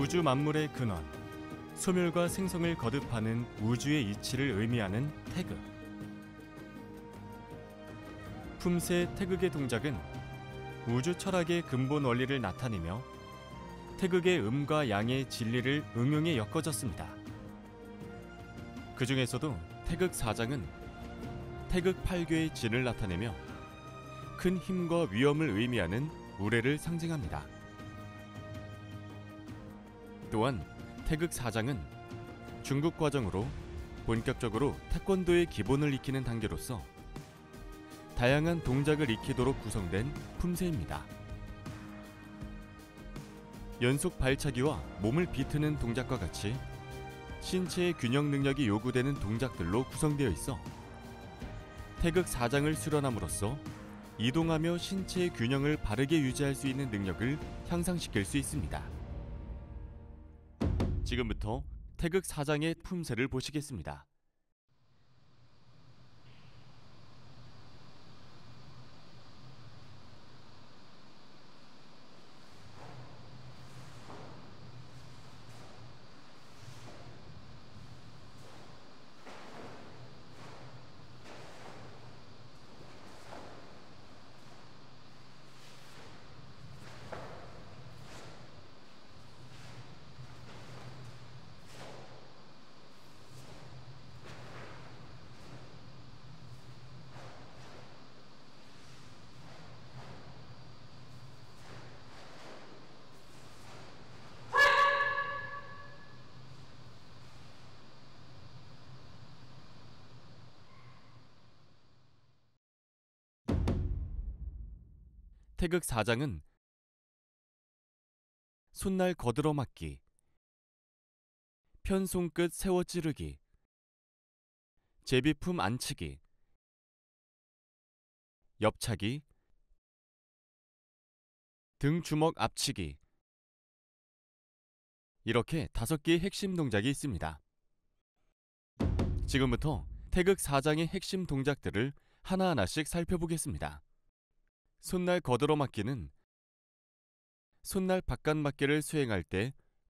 우주 만물의 근원, 소멸과 생성을 거듭하는 우주의 이치를 의미하는 태극. 품새 태극의 동작은 우주 철학의 근본 원리를 나타내며 태극의 음과 양의 진리를 응용해 엮어졌습니다. 그 중에서도 태극 사장은 태극 팔교의 진을 나타내며 큰 힘과 위엄을 의미하는 우레를 상징합니다. 또한 태극 사장은 중국 과정으로 본격적으로 태권도의 기본을 익히는 단계로서 다양한 동작을 익히도록 구성된 품새입니다. 연속 발차기와 몸을 비트는 동작과 같이 신체의 균형 능력이 요구되는 동작들로 구성되어 있어 태극 사장을 수련함으로써 이동하며 신체의 균형을 바르게 유지할 수 있는 능력을 향상시킬 수 있습니다. 지금부터 태극 사장의 품새를 보시겠습니다. 태극 사장은 손날 거들어 맞기, 편손끝 세워 찌르기, 제비품 안치기, 옆차기, 등 주먹 앞치기 이렇게 다섯 개의 핵심 동작이 있습니다. 지금부터 태극 사장의 핵심 동작들을 하나하나씩 살펴보겠습니다. 손날 거들어 맞기는 손날 바깥 맞기를 수행할 때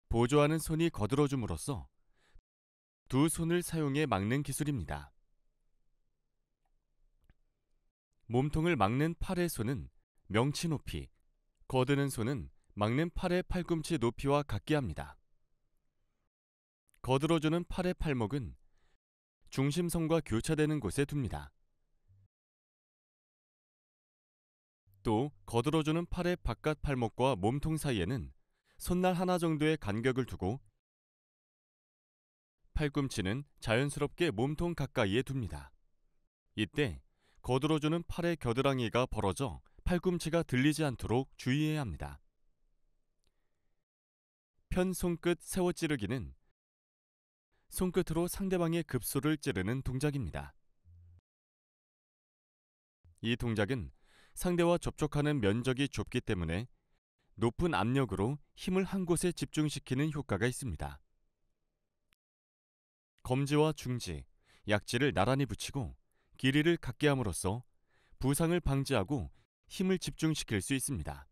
보조하는 손이 거들어 줌으로써 두 손을 사용해 막는 기술입니다. 몸통을 막는 팔의 손은 명치 높이, 거드는 손은 막는 팔의 팔꿈치 높이와 같게 합니다. 거들어주는 팔의 팔목은 중심선과 교차되는 곳에 둡니다. 또 거들어주는 팔의 바깥 팔목과 몸통 사이에는 손날 하나 정도의 간격을 두고 팔꿈치는 자연스럽게 몸통 가까이에 둡니다. 이때 거들어주는 팔의 겨드랑이가 벌어져 팔꿈치가 들리지 않도록 주의해야 합니다. 편 손끝 세워 찌르기는 손끝으로 상대방의 급소를 찌르는 동작입니다. 이 동작은 상대와 접촉하는 면적이 좁기 때문에 높은 압력으로 힘을 한 곳에 집중시키는 효과가 있습니다. 검지와 중지, 약지를 나란히 붙이고 길이를 갖게 함으로써 부상을 방지하고 힘을 집중시킬 수 있습니다.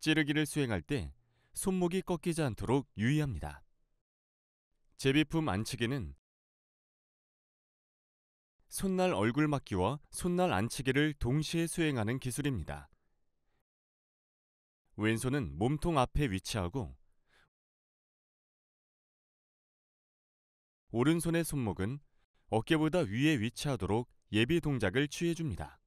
찌르기를 수행할 때 손목이 꺾이지 않도록 유의합니다. 제비품 안치기는 손날 얼굴 맞기와 손날 안치기를 동시에 수행하는 기술입니다. 왼손은 몸통 앞에 위치하고 오른손의 손목은 어깨보다 위에 위치하도록 예비 동작을 취해줍니다.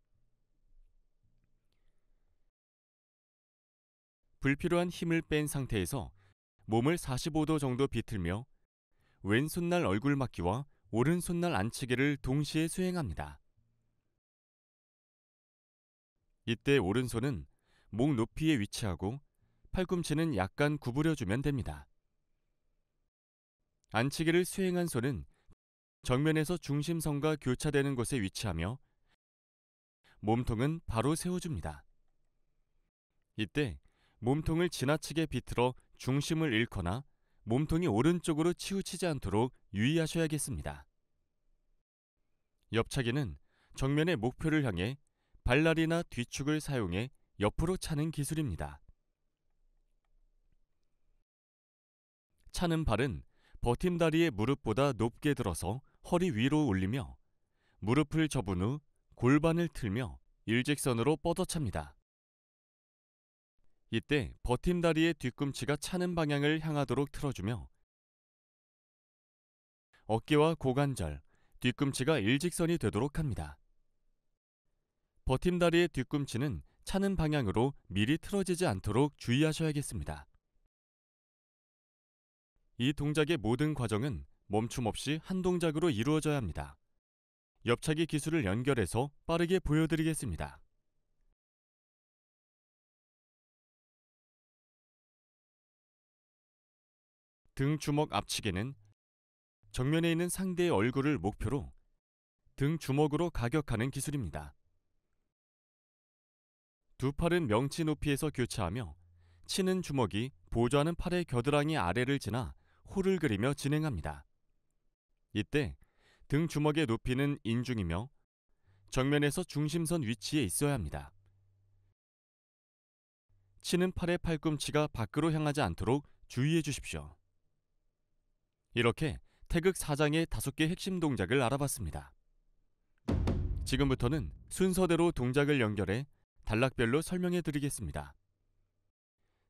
불필요한 힘을 뺀 상태에서 몸을 45도 정도 비틀며 왼손날 얼굴 맞기와 오른손날 안치기를 동시에 수행합니다. 이때 오른손은 목 높이에 위치하고 팔꿈치는 약간 구부려주면 됩니다. 안치기를 수행한 손은 정면에서 중심선과 교차되는 곳에 위치하며 몸통은 바로 세워줍니다. 이때 몸통을 지나치게 비틀어 중심을 잃거나 몸통이 오른쪽으로 치우치지 않도록 유의하셔야겠습니다. 옆차기는 정면의 목표를 향해 발날이나 뒤축을 사용해 옆으로 차는 기술입니다. 차는 발은 버팀다리의 무릎보다 높게 들어서 허리 위로 올리며 무릎을 접은 후 골반을 틀며 일직선으로 뻗어찹니다. 이때 버팀다리의 뒤꿈치가 차는 방향을 향하도록 틀어주며 어깨와 고관절, 뒤꿈치가 일직선이 되도록 합니다. 버팀다리의 뒤꿈치는 차는 방향으로 미리 틀어지지 않도록 주의하셔야겠습니다. 이 동작의 모든 과정은 멈춤 없이 한 동작으로 이루어져야 합니다. 옆차기 기술을 연결해서 빠르게 보여드리겠습니다. 등 주먹 앞치기는 정면에 있는 상대의 얼굴을 목표로 등 주먹으로 가격하는 기술입니다. 두 팔은 명치 높이에서 교차하며 치는 주먹이 보조하는 팔의 겨드랑이 아래를 지나 호를 그리며 진행합니다. 이때 등 주먹의 높이는 인중이며 정면에서 중심선 위치에 있어야 합니다. 치는 팔의 팔꿈치가 밖으로 향하지 않도록 주의해 주십시오. 이렇게 태극 4장의 다섯 개 핵심 동작을 알아봤습니다. 지금부터는 순서대로 동작을 연결해 단락별로 설명해 드리겠습니다.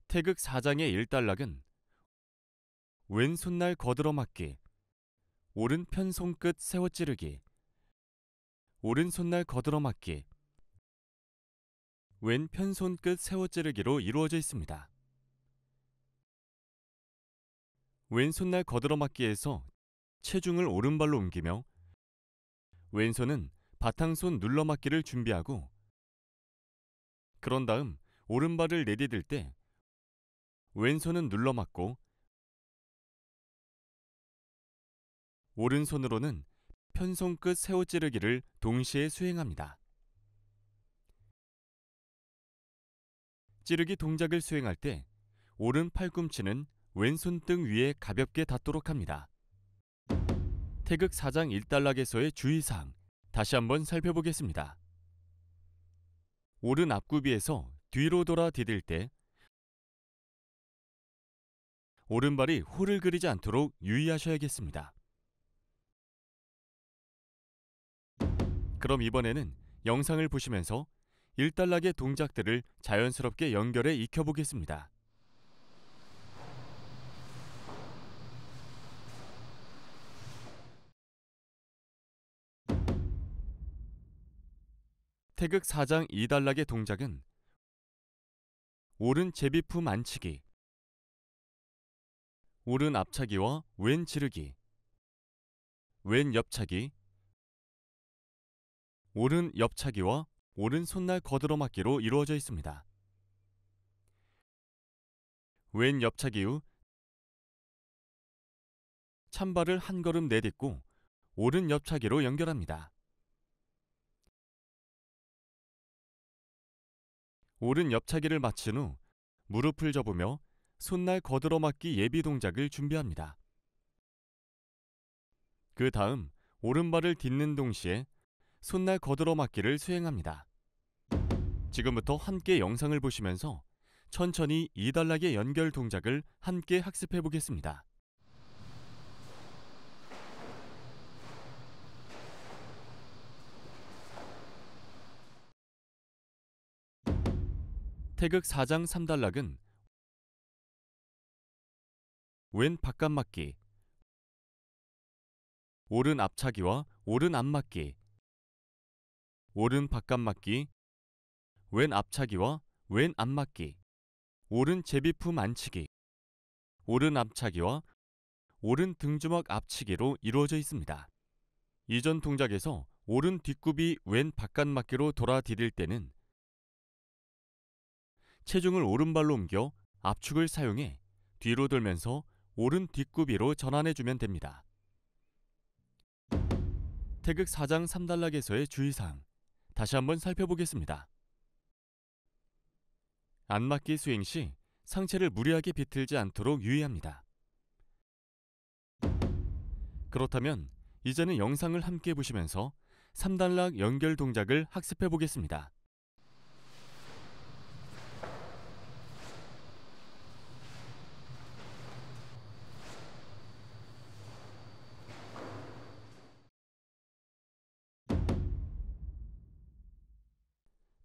태극 4장의 1단락은 왼손날 거들어 맞기, 오른편 손끝 세워 찌르기, 오른손날 거들어 맞기, 왼편 손끝 세워 찌르기로 이루어져 있습니다. 왼손날 거들어맞기에서 체중을 오른발로 옮기며 왼손은 바탕손 눌러맞기를 준비하고 그런 다음 오른발을 내디딜 때 왼손은 눌러맞고 오른손으로는 편손끝 세워 찌르기를 동시에 수행합니다. 찌르기 동작을 수행할 때 오른 팔꿈치는 왼손 등 위에 가볍게 닿도록 합니다. 태극 4장 1단락에서의 주의사항 다시 한번 살펴보겠습니다. 오른 앞구비에서 뒤로 돌아 디딜 때 오른발이 홀을 그리지 않도록 유의하셔야겠습니다. 그럼 이번에는 영상을 보시면서 1단락의 동작들을 자연스럽게 연결해 익혀보겠습니다. 태극 4장 2단락의 동작은 오른 제비품 안치기, 오른 앞차기와 왼 지르기, 왼 옆차기, 오른 옆차기와 오른 손날 거들어 맞기로 이루어져 있습니다. 왼 옆차기 후 찬발을 한 걸음 내딛고 오른 옆차기로 연결합니다. 오른 옆차기를 마친 후 무릎을 접으며 손날 거들어 맞기 예비 동작을 준비합니다. 그 다음 오른발을 딛는 동시에 손날 거들어 맞기를 수행합니다. 지금부터 함께 영상을 보시면서 천천히 이단락의 연결 동작을 함께 학습해 보겠습니다. 태극 4장 3단락은 왼 바깥 맞기, 오른 앞차기와 오른 앞맞기, 오른 바깥 맞기, 왼 앞차기와 왼 앞맞기, 오른 제비품 안치기, 오른 앞차기와 오른 등주먹 앞치기로 이루어져 있습니다. 이전 동작에서 오른 뒷굽이 왼 바깥 맞기로 돌아 디딜 때는 체중을 오른발로 옮겨 압축을 사용해 뒤로 돌면서 오른 뒷굽이로 전환해주면 됩니다. 태극 4장 3단락에서의 주의사항 다시 한번 살펴보겠습니다. 안맞기 수행 시 상체를 무리하게 비틀지 않도록 유의합니다. 그렇다면 이제는 영상을 함께 보시면서 3단락 연결 동작을 학습해 보겠습니다.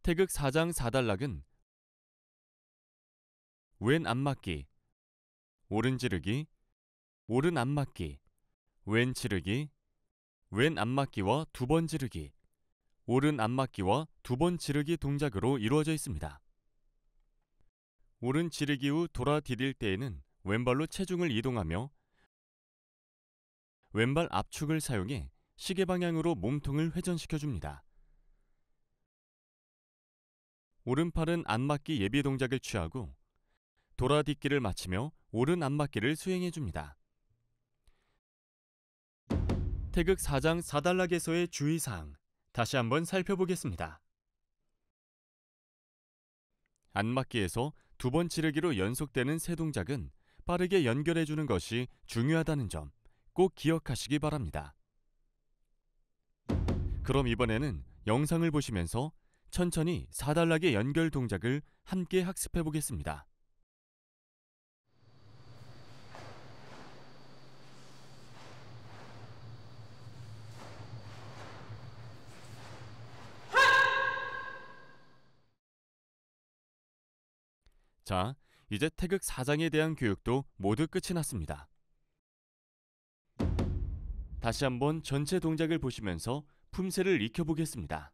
태극 4장 4단락은 왼 안맞기, 오른 지르기, 오른 안맞기, 왼 지르기, 왼 안맞기와 두 번 지르기, 오른 안맞기와 두 번 지르기 동작으로 이루어져 있습니다. 오른 지르기 후 돌아 디딜 때에는 왼발로 체중을 이동하며 왼발 압축을 사용해 시계 방향으로 몸통을 회전시켜 줍니다. 오른팔은 안맞기 예비 동작을 취하고 돌아딛기를 마치며 오른 안맞기를 수행해 줍니다. 태극 4장 4단락에서의 주의사항 다시 한번 살펴보겠습니다. 안맞기에서 두번 지르기로 연속되는 세 동작은 빠르게 연결해 주는 것이 중요하다는 점 꼭 기억하시기 바랍니다. 그럼 이번에는 영상을 보시면서 천천히 4단락의 연결 동작을 함께 학습해 보겠습니다. 자, 이제 태극 4장에 대한 교육도 모두 끝이 났습니다. 다시 한번 전체 동작을 보시면서 품새를 익혀보겠습니다.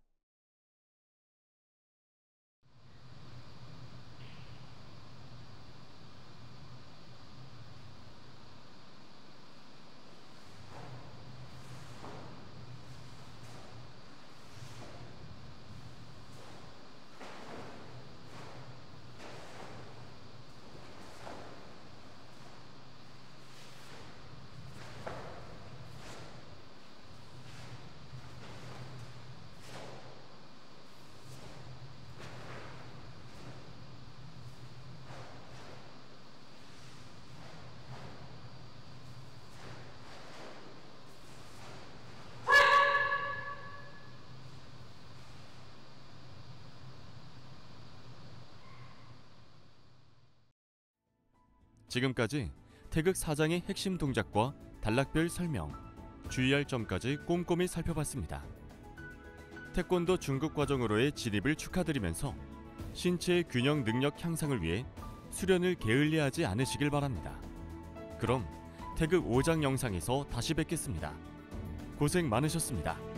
지금까지 태극 4장의 핵심 동작과 단락별 설명, 주의할 점까지 꼼꼼히 살펴봤습니다. 태권도 중급 과정으로의 진입을 축하드리면서 신체의 균형 능력 향상을 위해 수련을 게을리하지 않으시길 바랍니다. 그럼 태극 5장 영상에서 다시 뵙겠습니다. 고생 많으셨습니다.